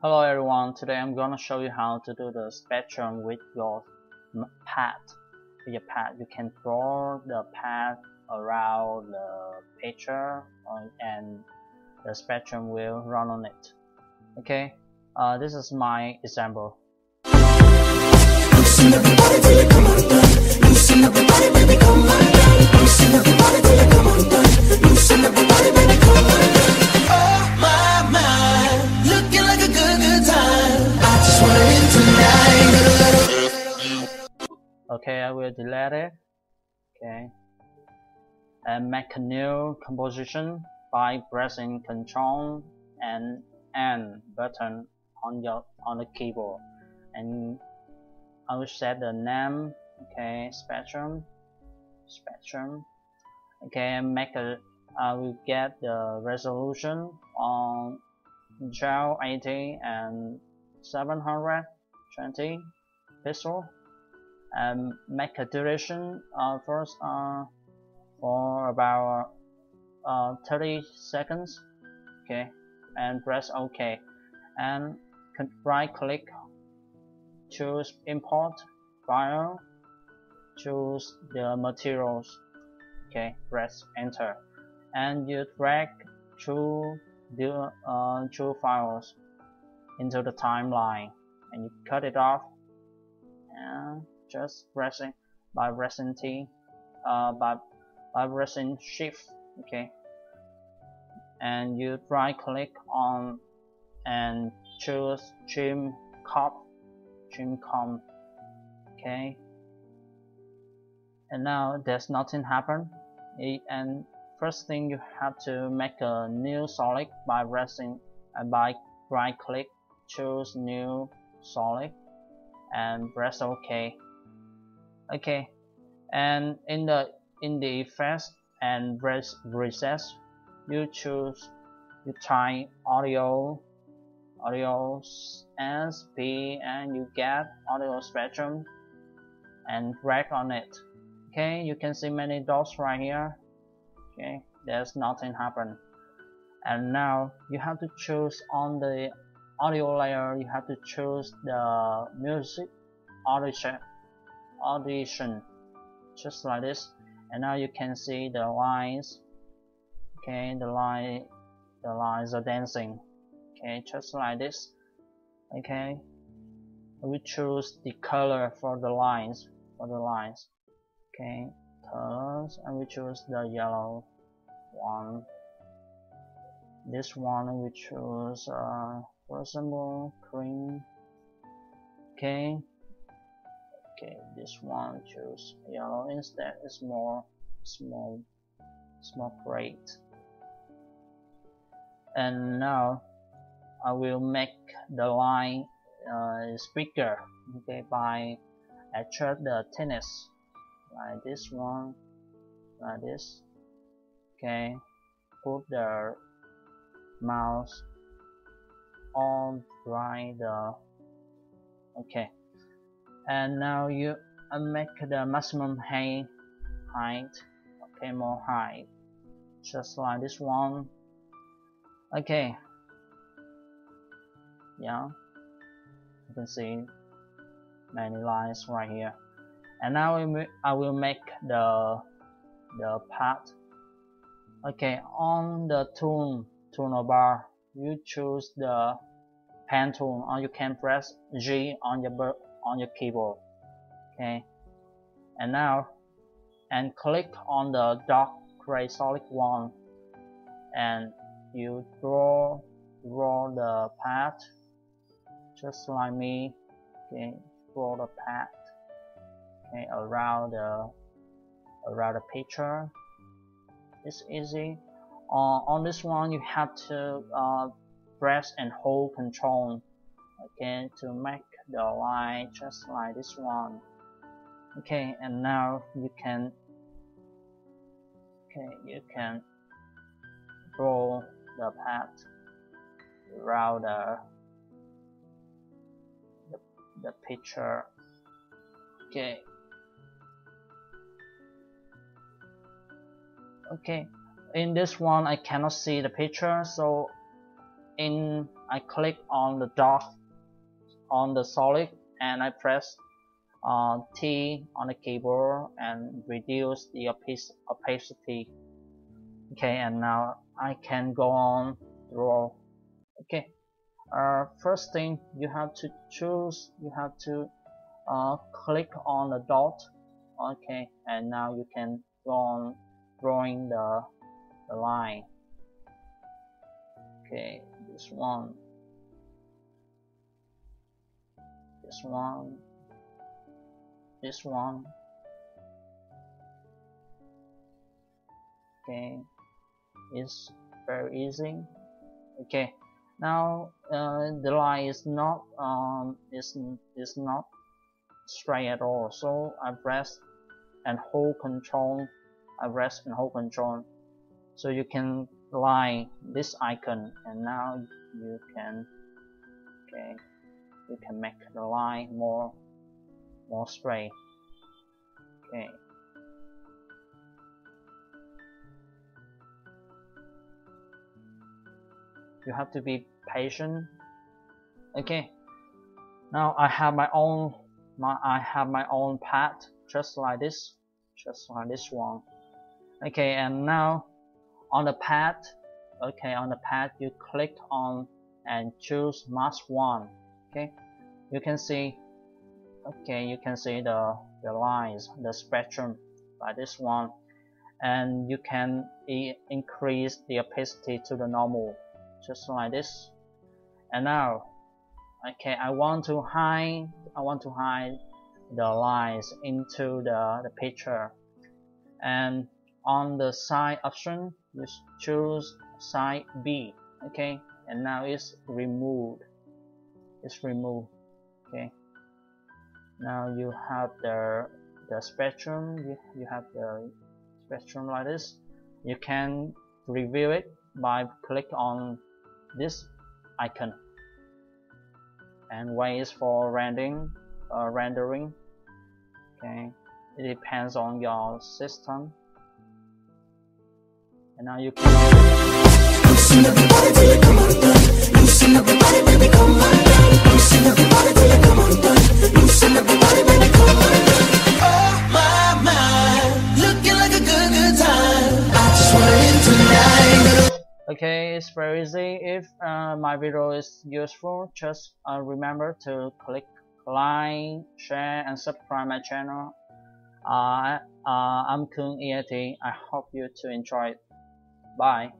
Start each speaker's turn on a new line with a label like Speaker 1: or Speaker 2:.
Speaker 1: Hello everyone, today I'm gonna show you how to do the spectrum with your pad. With your pad, you can draw the pad around the picture and the spectrum will run on it. Okay, uh, this is my example. Okay I will delete it. Okay. And make a new composition by pressing Ctrl and N button on your on the keyboard. And I will set the name okay spectrum spectrum. Okay make a I will get the resolution on 1280 and 720 pixel and make a duration uh, first uh, for about uh, 30 seconds okay and press ok. And right click choose import file choose the materials okay press enter. And you drag two the uh, two files into the timeline and you cut it off. And just pressing by pressing T uh, by, by pressing shift okay? And you right click on and choose trim cop trim com okay? And now there's nothing happen. And first thing you have to make a new solid by pressing and by right click choose new solid and press ok okay. And in the in the effects and presets you choose you type audio audio SP and you get audio spectrum and drag on it. Okay you can see many dots right here. Okay there's nothing happen. And now you have to choose on the audio layer you have to choose the music audio audition just like this. And now you can see the lines okay the line the lines are dancing okay just like this okay. We choose the color for the lines for the lines okay colors and we choose the yellow one. This one we choose uh, for example cream okay okay this one choose yellow instead it's more small small great and now I will make the line uh, bigger okay by adjust the thickness like this one like this okay put the mouse on right the okay and now you uh, make the maximum height. Okay more height. Just like this one. Okay. Yeah. You can see many lines right here. And now I will make the the part. Okay on the tune, tool toolbar you choose the pen tool or uh, you can press G on your on your keyboard okay? And now and click on the dark gray solid one and you draw draw the path just like me okay? Draw the path okay around the around the picture. It's easy. Uh, on this one you have to uh, press and hold control again to make the line just like this one. Okay and now you can okay you can draw the path around the, the, the picture. Okay. Okay in this one I cannot see the picture so in I click on the dot on the solid and I press uh, T on the keyboard and reduce the opacity. Okay and now I can go on draw okay uh, first thing you have to choose you have to uh, click on the dot. Okay and now you can go on drawing the, the line. Okay this one this one. This one. Okay. It's very easy. Okay. Now uh, the line is not um is is not straight at all. So I press and hold control. I press and hold control. So you can line this icon and now you can okay you can make the line more more straight. Okay. You have to be patient. Okay. Now I have my own my I have my own path just like this just like this one. Okay and now on the path okay on the path you click on and choose mask 1 okay? You can see okay you can see the the lines the spectrum by this one. And you can increase the opacity to the normal just like this. And now okay I want to hide I want to hide the lines into the, the picture. And on the side option you choose side B okay? And now it's removed it's removed okay? Now you have the the spectrum you, you have the spectrum like this. You can review it by click on this icon. And wait for rendering uh, rendering? Okay it depends on your system. And now you can if uh, my video is useful. Just uh, remember to click like share and subscribe my channel. Uh, I'm Cuong EiT I hope you to enjoy it. Bye